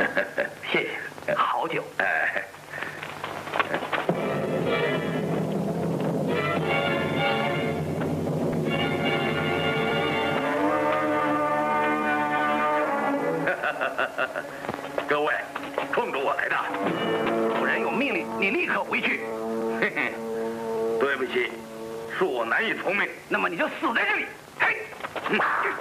谢谢，好酒。哎。各位，冲着我来的，主人有命令，你立刻回去。嘿嘿，对不起，恕我难以从命。那么你就死在这里。嘿。哎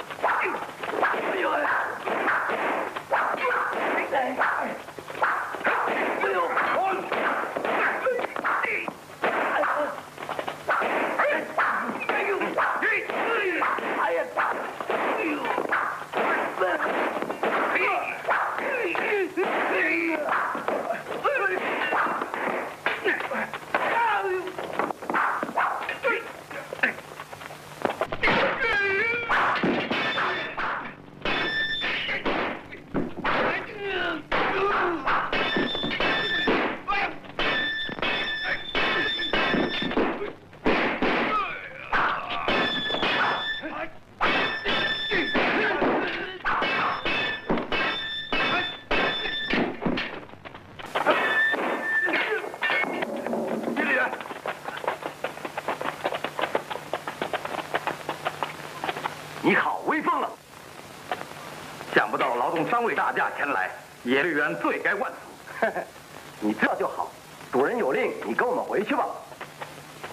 野绿园罪该万死，你知道就好。主人有令，你跟我们回去吧。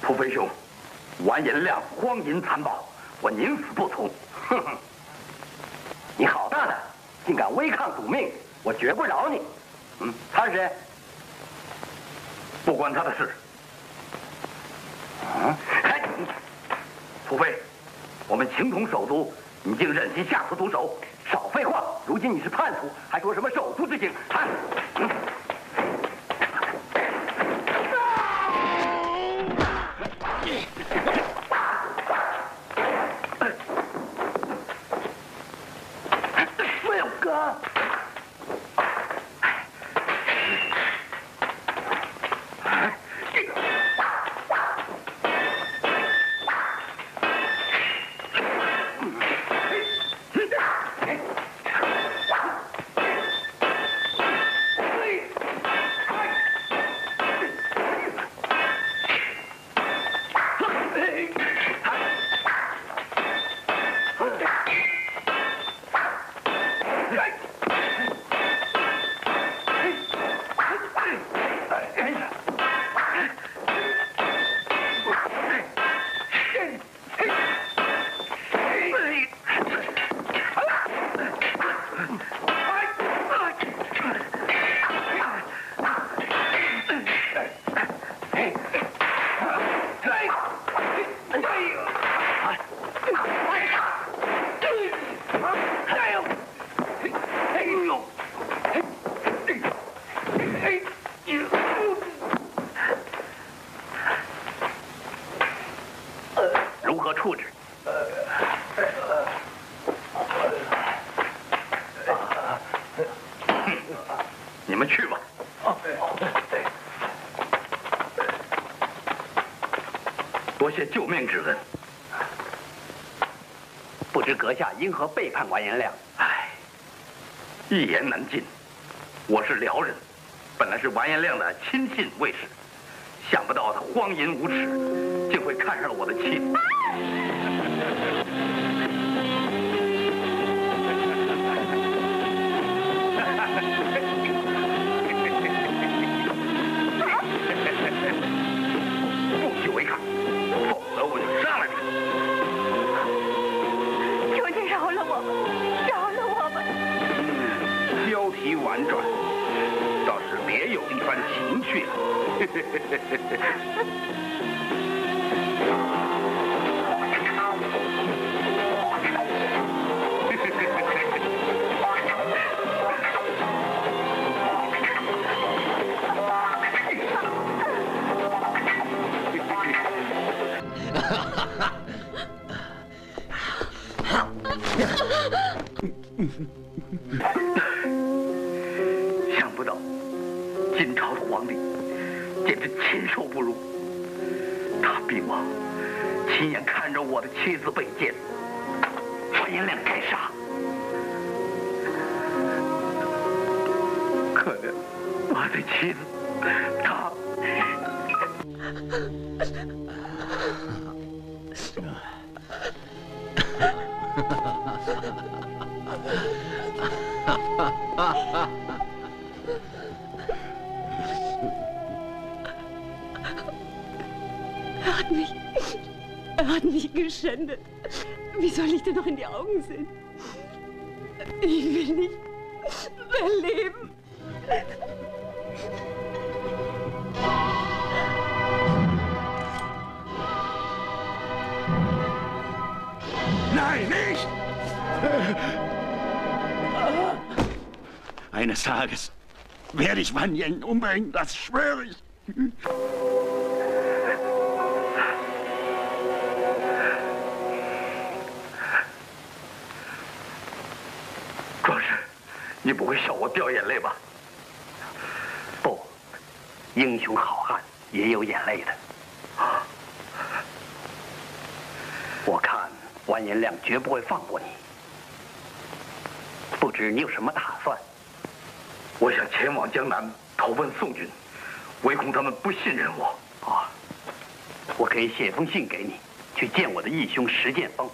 土匪兄，完颜亮荒淫残暴，我宁死不从。哼哼，你好大胆，竟敢违抗主命，我绝不饶你。嗯，他是谁？不关他的事。啊！土匪，我们情同手足，你竟忍心下此毒手？少废话！如今你是叛徒，还说什么手足之情？啊！知阁下因何背叛完颜亮？唉，一言难尽。我是辽人，本来是完颜亮的亲信卫士，想不到他荒淫无耻，竟会看上了我的妻子。倒是别有一番情趣。禽兽不如！他逼我亲眼看着我的妻子被奸，我云两该杀，可怜我的妻子，他。mich geschändet. Wie soll ich denn noch in die Augen sehen? Ich will nicht mehr leben. Nein, nicht! Eines Tages werde ich Wanjen umbringen, das schwöre ich. 不会笑我掉眼泪吧？不，英雄好汉也有眼泪的。我看完颜亮绝不会放过你。不知你有什么打算？我想前往江南投奔宋军，唯恐他们不信任我。啊，我可以写封信给你，去见我的义兄石剑锋，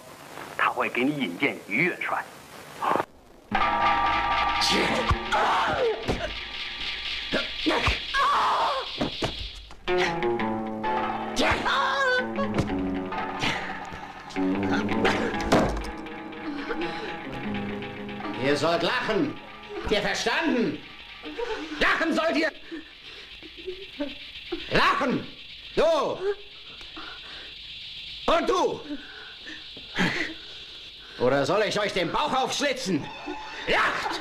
他会给你引荐于元帅。Ihr sollt lachen. Habt ihr verstanden? Lachen sollt ihr! Lachen! Du! Und du! Oder soll ich euch den Bauch aufschlitzen? Lacht!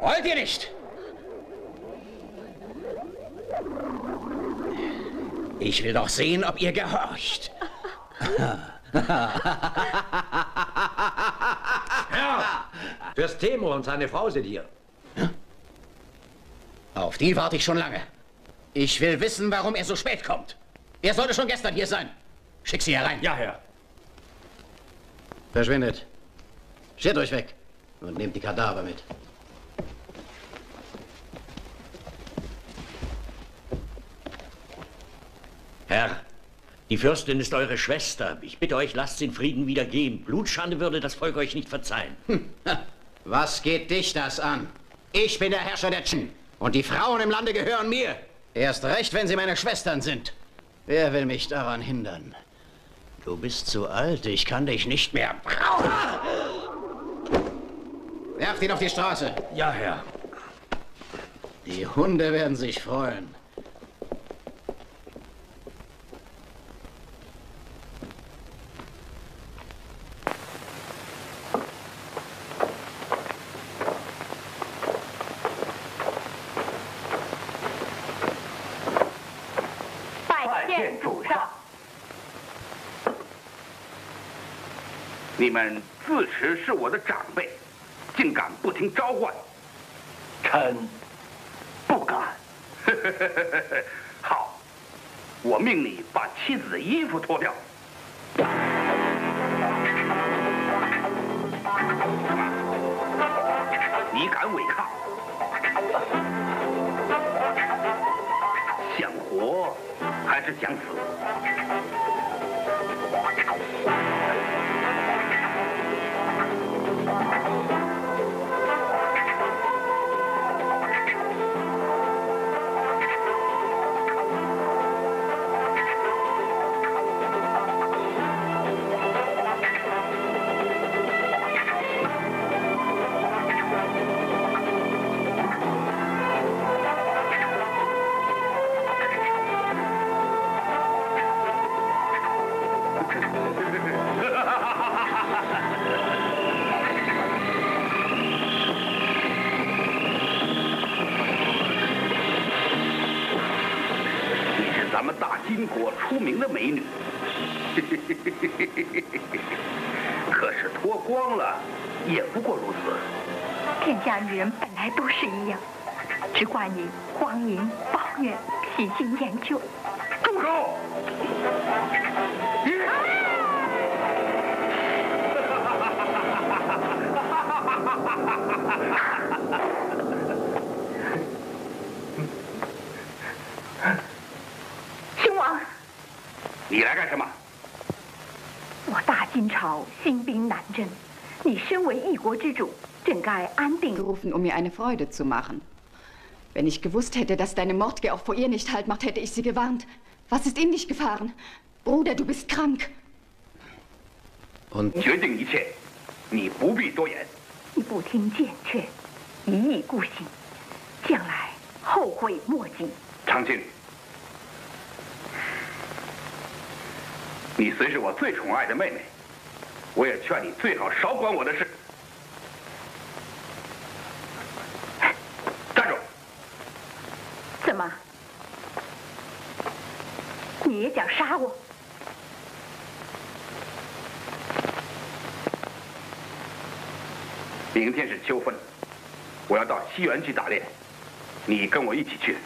Wollt ihr nicht? Ich will doch sehen, ob ihr gehorcht. Herr, Fürst Temur und seine Frau sind hier. Auf die warte ich schon lange. Ich will wissen, warum er so spät kommt. Er sollte schon gestern hier sein. Schick sie herein. Ja, Herr. Verschwindet. Schert euch weg und nehmt die Kadaver mit. Herr, die Fürstin ist eure Schwester. Ich bitte euch, lasst sie in Frieden wieder gehen. Blutschande würde das Volk euch nicht verzeihen. Was geht dich das an? Ich bin der Herrscher der Tschen. Und die Frauen im Lande gehören mir. Erst recht, wenn sie meine Schwestern sind. Wer will mich daran hindern? Du bist zu alt, ich kann dich nicht mehr brauchen. Werft ihn auf die Straße. Ja, Herr. Die Hunde werden sich freuen. 你们自持是我的长辈，竟敢不听召唤？臣不敢。好，我命你把妻子的衣服脱掉。你敢违抗？想活还是想死？咱们大金国出名的美女，可是脱光了也不过如此。天下女人本来都是一样，只怪你荒淫抱怨，喜新厌旧。住你来干什么？我大金朝兴兵南征，你身为一国之主，正该安定。Gerufen, um mir eine Freude zu machen. Wenn ich gewusst hätte, dass deine Mordge auch vor ihr nicht Halt macht, hätte ich sie gewarnt. Was ist in dich gefahren? Bruder, du bist krank. Und? 决定一切，你不必多言。你不听谏劝，一意孤行，将来后悔莫及。长庆。你虽是我最宠爱的妹妹，我也劝你最好少管我的事。站住！怎么？你也想杀我？明天是秋分，我要到西园去打猎，你跟我一起去。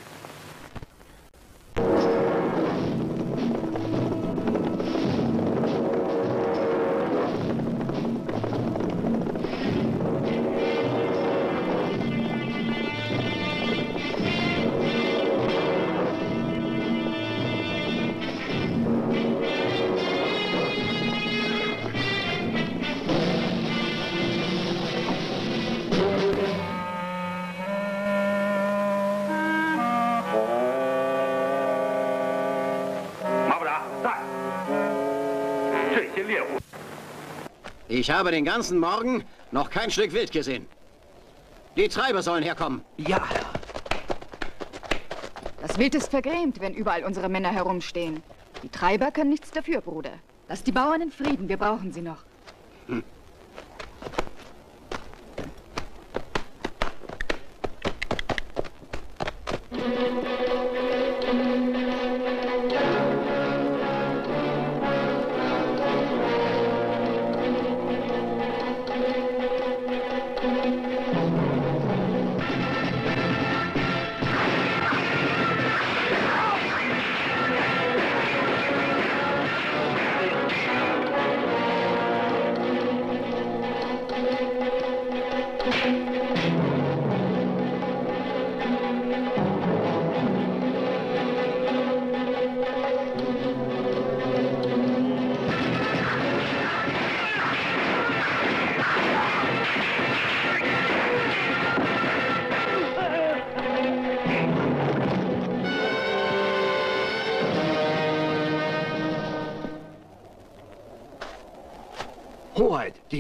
Ich habe den ganzen Morgen noch kein Stück Wild gesehen. Die Treiber sollen herkommen. Ja, Das Wild ist vergrämt, wenn überall unsere Männer herumstehen. Die Treiber können nichts dafür, Bruder. Lass die Bauern in Frieden, wir brauchen sie noch. Hoheit,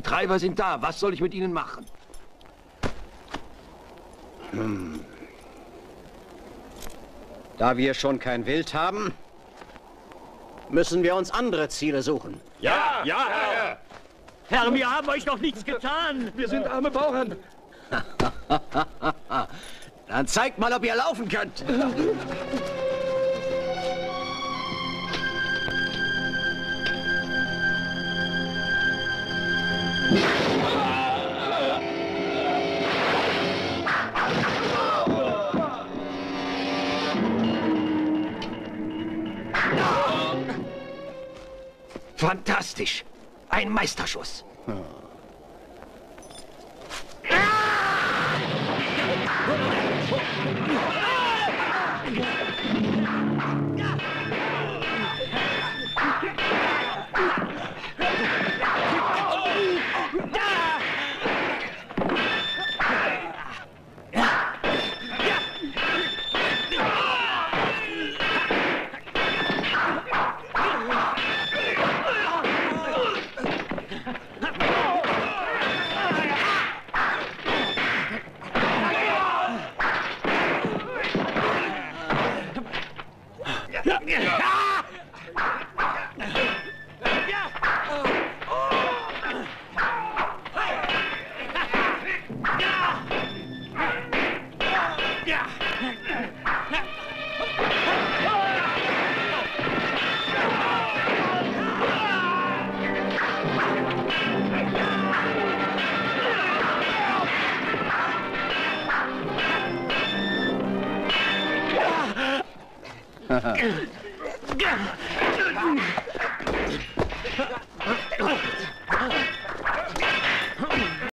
die Treiber sind da. Was soll ich mit ihnen machen? Da wir schon kein Wild haben, müssen wir uns andere Ziele suchen. Ja, ja, Herr. Herr, wir haben euch doch nichts getan. Wir sind arme Bauern. Dann zeigt mal, ob ihr laufen könnt. Fantastisch. Ein Meisterschuss.